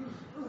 Mm-hmm.